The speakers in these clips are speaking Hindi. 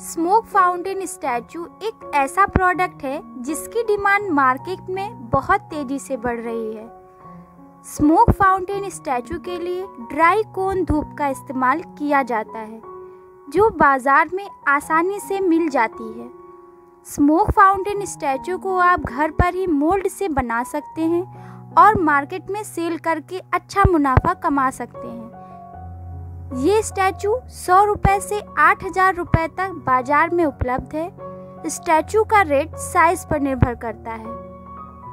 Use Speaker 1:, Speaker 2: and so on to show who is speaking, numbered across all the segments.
Speaker 1: स्मोक फाउंटेन स्टैचू एक ऐसा प्रोडक्ट है जिसकी डिमांड मार्केट में बहुत तेज़ी से बढ़ रही है। स्मोक फाउंटेन स्टैचू के लिए ड्राई कोन धूप का इस्तेमाल किया जाता है, जो बाज़ार में आसानी से मिल जाती है। स्मोक फाउंटेन स्टैचू को आप घर पर ही मोल्ड से बना सकते हैं और मार्केट में सेल करके अच्छा मुनाफा कमा सकते हैं। ये स्टैचू सौ रुपये से आठ हज़ार रुपये तक बाज़ार में उपलब्ध है। स्टैचू का रेट साइज़ पर निर्भर करता है।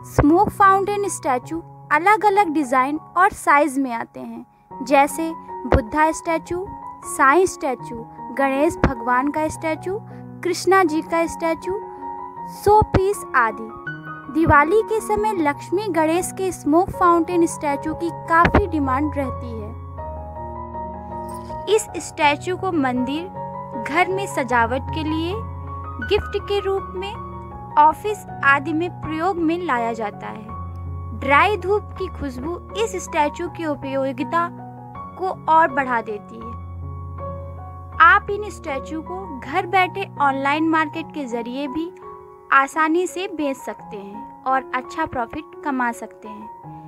Speaker 1: स्मोक फाउंटेन स्टैचू अलग अलग डिज़ाइन और साइज़ में आते हैं। जैसे बुद्धा स्टैचू, साई स्टैचू, गणेश भगवान का स्टैचू, कृष्णा जी का स्टैचू, सो पीस आदि। दिवाली के समय लक्ष्मी गणेश के स्मोक फाउंटेन स्टैचू की काफ़ी डिमांड रहती है। इस स्टैचू को मंदिर, घर में सजावट के लिए, गिफ्ट के रूप में, ऑफ़िस आदि में प्रयोग में लाया जाता है। ड्राई धूप की खुशबू इस स्टैचू की उपयोगिता को और बढ़ा देती है। आप इन स्टैचू को घर बैठे ऑनलाइन मार्केट के ज़रिए भी आसानी से बेच सकते हैं और अच्छा प्रॉफिट कमा सकते हैं।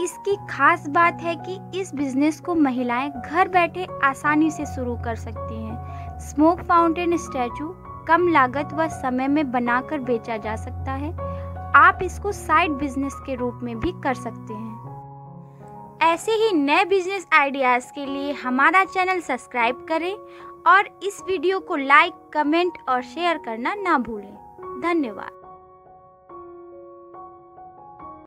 Speaker 1: इसकी खास बात है कि इस बिज़नेस को महिलाएँ घर बैठे आसानी से शुरू कर सकती हैं। स्मोक फाउंटेन स्टैचू कम लागत व समय में बनाकर बेचा जा सकता है। आप इसको साइड बिज़नेस के रूप में भी कर सकते हैं। ऐसे ही नए बिज़नेस आइडियाज़ के लिए हमारा चैनल सब्सक्राइब करें और इस वीडियो को लाइक कमेंट और शेयर करना ना भूलें। धन्यवाद।